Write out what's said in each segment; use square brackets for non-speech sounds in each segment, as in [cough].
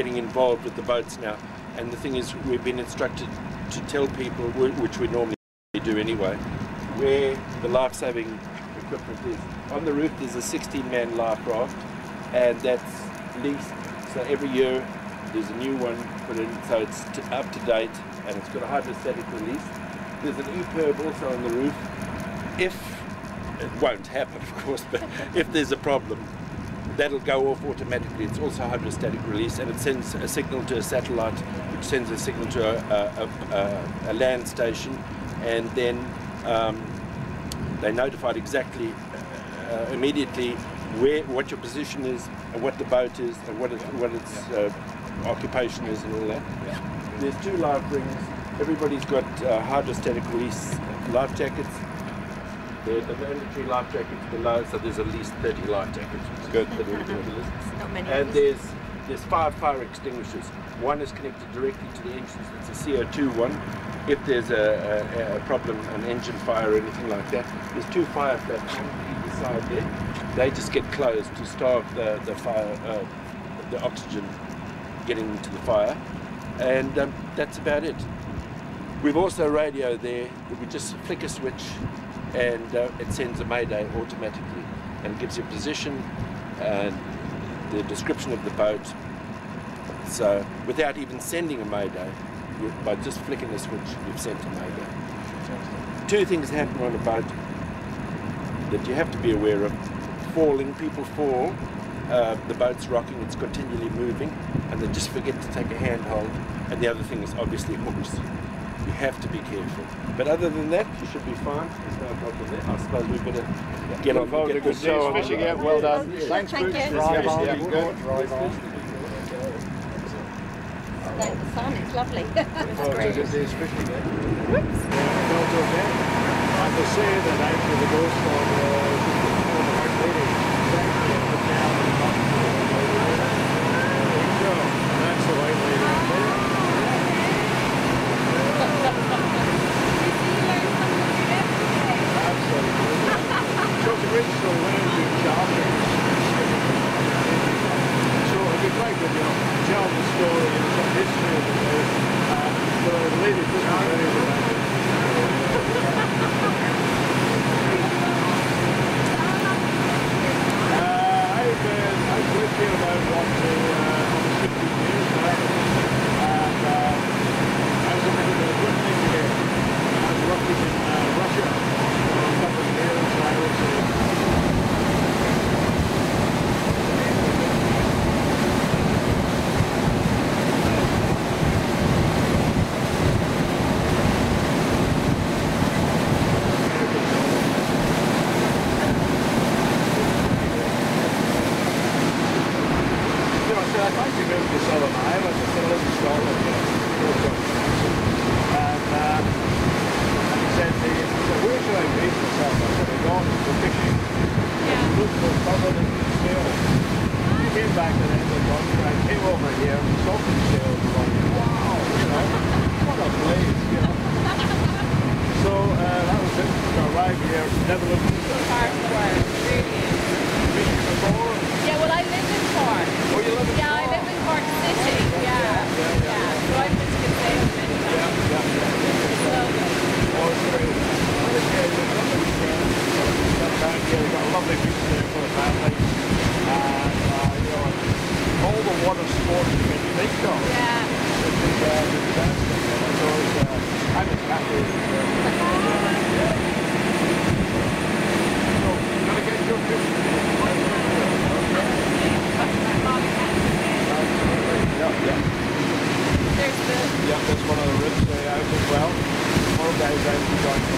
getting involved with the boats now. And the thing is, we've been instructed to tell people, which we normally do anyway, where the life-saving equipment is. On the roof there's a 16-man life raft, and that's leased. So every year there's a new one put in, so it's up to date, and it's got a hydrostatic release. There's an EPIRB also on the roof. If it won't happen, of course, but [laughs] if there's a problem, that'll go off automatically. It's also hydrostatic release and it sends a signal to a satellite, which sends a signal to a, a, a, a land station, and then um, they notified exactly uh, immediately where what your position is and what the boat is and what, it, what its uh, occupation is and all that. There's two life rings. Everybody's got uh, hydrostatic release life jackets the, the mandatory life jackets below, so there's at least 30 life jackets, good. [laughs] Not many. And there's there's five fire extinguishers. One is connected directly to the engines. It's a CO2 one. If there's a, a, a problem, an engine fire or anything like that, there's two fire flaps on either side there. They just get closed to starve the, the fire, uh, the oxygen getting to the fire. And um, that's about it. We've also radio there we just flick a switch and uh, it sends a mayday automatically and gives you position and the description of the boat. So without even sending a mayday, by just flicking the switch, you've sent a mayday. Two things happen on a boat that you have to be aware of. Falling, people fall, uh, the boat's rocking, it's continually moving, and they just forget to take a handhold. And the other thing is obviously hooks you have to be careful. But other than that, you should be fine. There's no problem there. I suppose we better get on. Get a good show fishing out. Well done. Thanks, Thank Bruce. you. Drive on. yeah. Good. Drive on. Like the sun, it's lovely. Oh, it's it's great. a good day's fishing there. Whoops. Yeah, felt okay. I have to say that actually the ghost of uh, the white lady thank you for down and up. There you go. That's the white lady up there. Absolutely. So it's original landing shopping. So it'd be quite good, you know, tell the story and some history of the place. Uh, but the lady just not ready for that. Uh, I've been, I've lived here about what, uh, almost 15 years now. And uh, I was a bit of a good thing here. I was working in uh, Russia for a couple of years. I was uh, you know, so I'd like to move to Southern Ireland. I said, I live in Scotland, you know. And, uh, and he said, to me, I said, where should I base myself? I said, I'm going for fishing. Yeah. Look for further than the sail. I came back to the of. I came over here and saw the sail. Going, wow, you know, what a place, you know. So uh, that was it. I arrived here, never looked at the Hard work, really is. before. Yeah, well, I live in Cork. Oh, you live in Yeah, I live in Cork City. Yeah, yeah, yeah. yeah. So I've been to many Yeah, times. yeah, yeah. It's lovely. Oh, it's great. Well, it's great. It's lovely weekend. Sometimes, yeah, we've got a lovely beach there for the family. And, uh, you know, all the water sports you can think of. Yeah. This is, uh, fantastic. You know, so it's, uh, I'm just happy. Yeah. So, you're gonna get your fish. Yeah, yeah. There's the Yeah, that's one of the ribs uh, out as well. More guys out enjoying the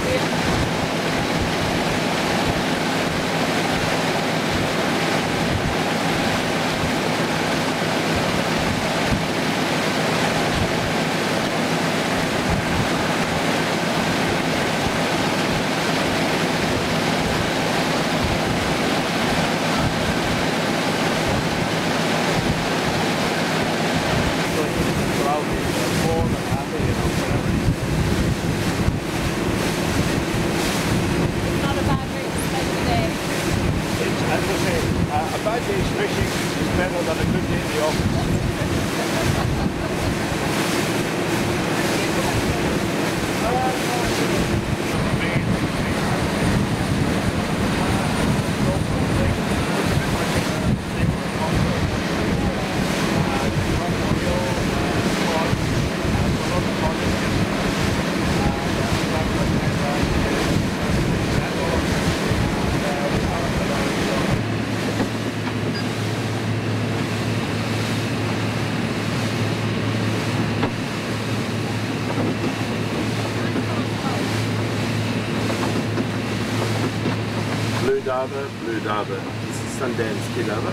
yeah. Diver, blue diver. This is Sundance Kid diver.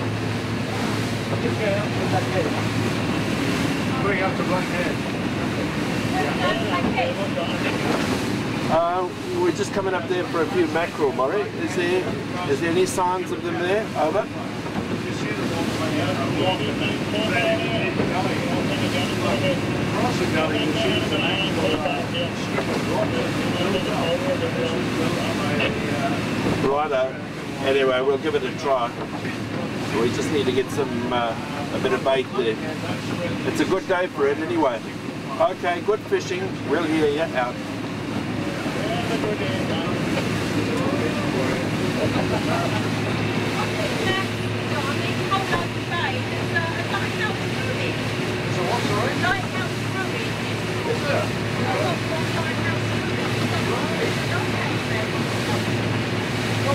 Bring up the black head. Uh, we're just coming up there for a few mackerel, Murray. Is there is there any signs of them there? Over. You see the one when you walk in the gully. Across the gully, you see the name Righto. Anyway, we'll give it a try. We just need to get some uh, a bit of bait there. It's a good day for it anyway. Okay, good fishing. We'll hear you out.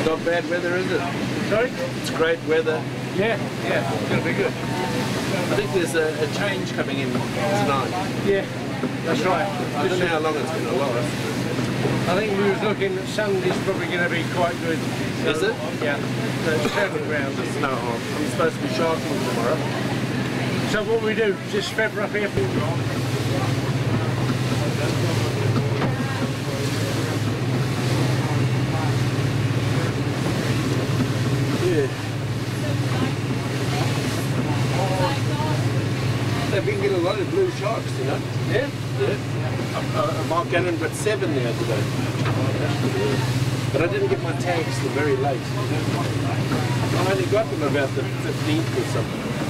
it's not bad weather, is it? Sorry? It's great weather. Yeah, yeah, it's going to be good. I think there's a, a change coming in tonight. Yeah, that's right. I don't know how long it's going to last. I think we was looking at Sunday's probably going to be quite good. Is it? Yeah. So it's seven rounds. No, I'm supposed to be sharking tomorrow. So what we do, just feather up here. Yeah. Getting a lot of blue sharks, you know. Yeah? Yeah. Uh, uh, Mark Gannon got seven the other day. But I didn't get my tags till very late. I only got them about the 15th or something.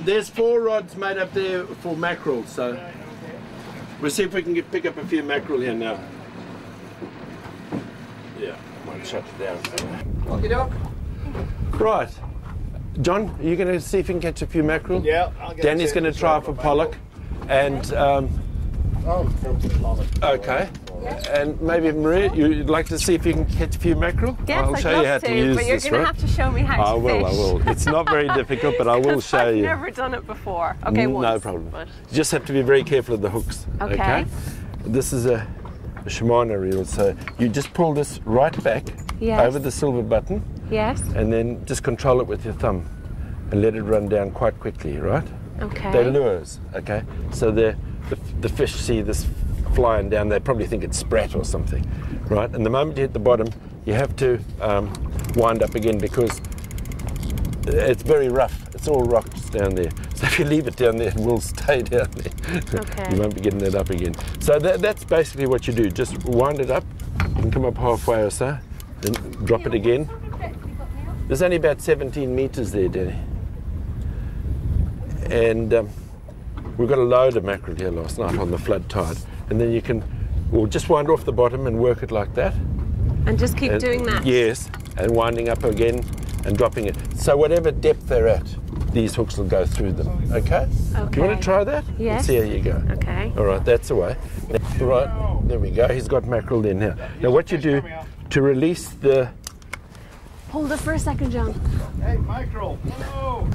there's four rods made up there for mackerel, so we'll see if we can get, pick up a few mackerel here now. Yeah, might shut it down. Okay, doc. Right. John, are you going to see if you can catch a few mackerel? Yeah, I'll get Danny's going to try for pollock. And, um, Oh, okay. And maybe Maria, you'd like to see if you can catch a few mackerel? Yes, I'll I'd show you how to, to, use but you're going to have to show me how I to will, I will. It's not very difficult, but I [laughs] will show you. I've never done it before. Okay, once. No problem. But You just have to be very careful of the hooks. Okay. This is a, a Shimano reel, so you just pull this right back Yes. over the silver button yes. and then just control it with your thumb and let it run down quite quickly, right? Okay. They're lures, okay? So the, the, the fish see this flying down, they probably think it's sprat or something, right? And the moment you hit the bottom, you have to um, wind up again because it's very rough. It's all rocks down there. [laughs] So if you leave it down there, it will [laughs] stay down there. Okay. you won't be getting that up again. So that, that's basically what you do. Just wind it up. and come up halfway or so, then drop it again. There's only about 17 meters there, Danny. And um, we got a load of mackerel here last night on the flood tide. And then you can, well, just wind off the bottom and work it like that. And just keep And- doing that. Yes, and winding up again and dropping it. So whatever depth they're at, these hooks will go through them. Okay? Do you want to try that? Yes. Let's see how you go. Okay. All right, that's the way. Right, there we go. He's got mackerel in here. Now what you do to release the Hold it for a second, John. Hey, mackerel. Hello.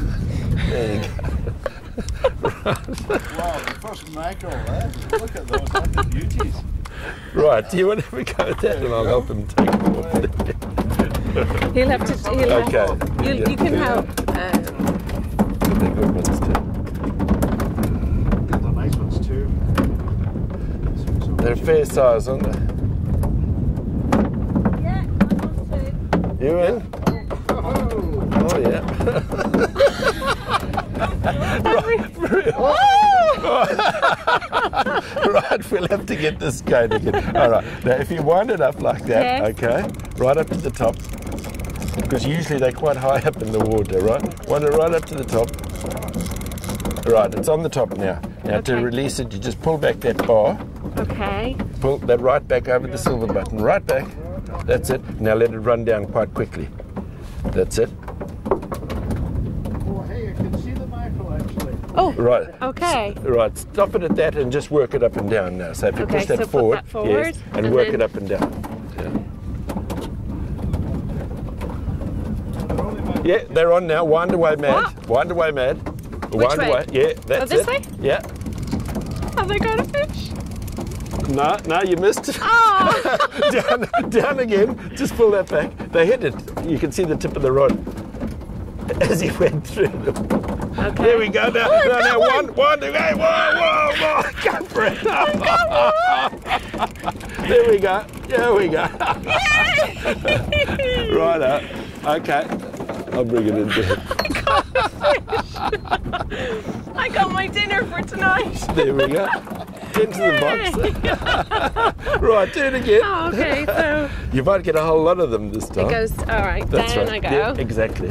there you go. Wow, the first mackerel, eh? Look at those, that's the beauties. Right, do you want to have a go at that and I'll help him take it off. He'll have to. He'll Okay. Have, you, you can help. Um, They're good ones too. The nice ones too. They're fair size, aren't they? yeah, I want to. You in? Oh yeah. [laughs] [laughs] right, we'll have to get this going again. All right. Now, if you wind it up like that, Yes. okay, right up to the top, because usually they're quite high up in the water, right? Wind it right up to the top. Right, it's on the top now. Now, to release it, you just pull back that bar, Okay. pull that right back over the silver button, right back. That's it. Now, let it run down quite quickly. That's it. Oh, hey, I can see the mackerel actually. Oh. Right. Okay. Right, stop it at that and just work it up and down now. So if you Okay, push that so put forward, that forward, yes, and, and work then- it up and down. Yeah. yeah, they're on now. Wind away, mad. What? Wind away, mad. Wind way? away. Yeah, oh, that's this it. way? Yeah. Have they got a fish? No, no, you missed it. Oh. [laughs] down, down again. Just pull that back. They hit it. You can see the tip of the rod [laughs] as he went through them. Okay. There we go. Now, Oh, I now, one. one, one, two, hey, whoa, whoa, whoa, go for it. there we go. There we go. [laughs] right up. Okay. I'll bring it in [laughs] there. I got my dinner for tonight. There we go. Into the box. [laughs] right, do it again. Oh, okay, so You might get a whole lot of them this time. it goes. All right, That's down right. I go. Yeah, exactly.